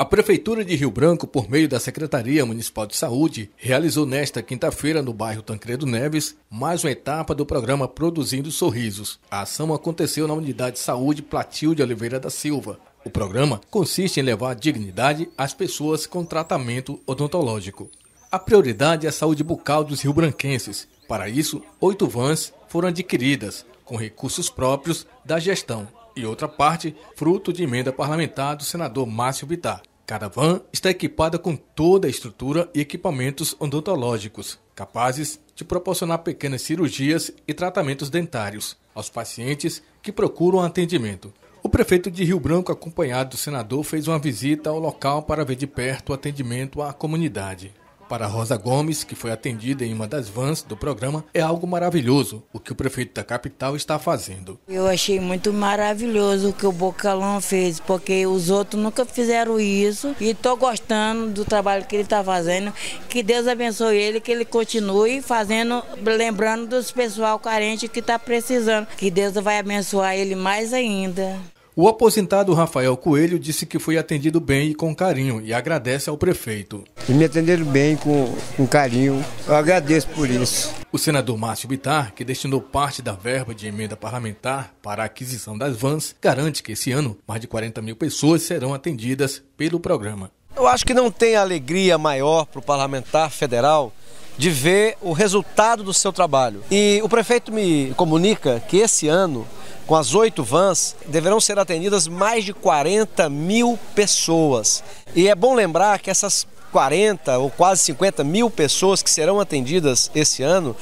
A Prefeitura de Rio Branco, por meio da Secretaria Municipal de Saúde, realizou nesta quinta-feira, no bairro Tancredo Neves, mais uma etapa do programa Produzindo Sorrisos. A ação aconteceu na Unidade de Saúde Platil de Oliveira da Silva. O programa consiste em levar dignidade às pessoas com tratamento odontológico. A prioridade é a saúde bucal dos rio-branquenses. Para isso, oito vans foram adquiridas, com recursos próprios da gestão, e outra parte fruto de emenda parlamentar do senador Márcio Bittar. Cada van está equipada com toda a estrutura e equipamentos odontológicos, capazes de proporcionar pequenas cirurgias e tratamentos dentários aos pacientes que procuram atendimento. O prefeito de Rio Branco, acompanhado do senador, fez uma visita ao local para ver de perto o atendimento à comunidade. Para Rosa Gomes, que foi atendida em uma das vans do programa, é algo maravilhoso o que o prefeito da capital está fazendo. Eu achei muito maravilhoso o que o Bocalão fez, porque os outros nunca fizeram isso e estou gostando do trabalho que ele está fazendo. Que Deus abençoe ele, que ele continue fazendo, lembrando dos pessoal carente que está precisando. Que Deus vai abençoar ele mais ainda. O aposentado Rafael Coelho disse que foi atendido bem e com carinho e agradece ao prefeito. E me atenderam bem, com, com carinho. Eu agradeço por isso. O senador Márcio Bitar, que destinou parte da verba de emenda parlamentar para a aquisição das vans, garante que esse ano mais de 40 mil pessoas serão atendidas pelo programa. Eu acho que não tem alegria maior para o parlamentar federal de ver o resultado do seu trabalho. E o prefeito me comunica que esse ano com as oito vans, deverão ser atendidas mais de 40 mil pessoas. E é bom lembrar que essas 40 ou quase 50 mil pessoas que serão atendidas esse ano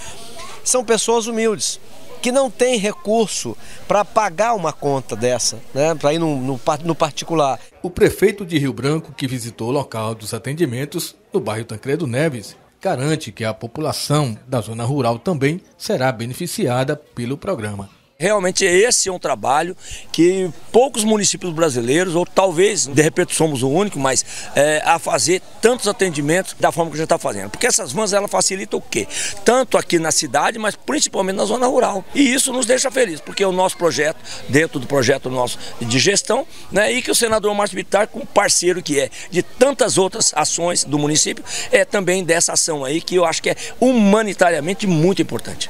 são pessoas humildes que não têm recurso para pagar uma conta dessa, né, para ir no, no, no, particular. O prefeito de Rio Branco, que visitou o local dos atendimentos no bairro Tancredo Neves, garante que a população da zona rural também será beneficiada pelo programa. Realmente esse é um trabalho que poucos municípios brasileiros, ou talvez de repente somos o único, mas é, a fazer tantos atendimentos da forma que gente está fazendo. Porque essas vans ela facilitam o quê? Tanto aqui na cidade, mas principalmente na zona rural. E isso nos deixa felizes, porque é o nosso projeto, dentro do projeto nosso de gestão, né, e que o senador Márcio Bittar, como parceiro que é de tantas outras ações do município, é também dessa ação aí que eu acho que é humanitariamente muito importante.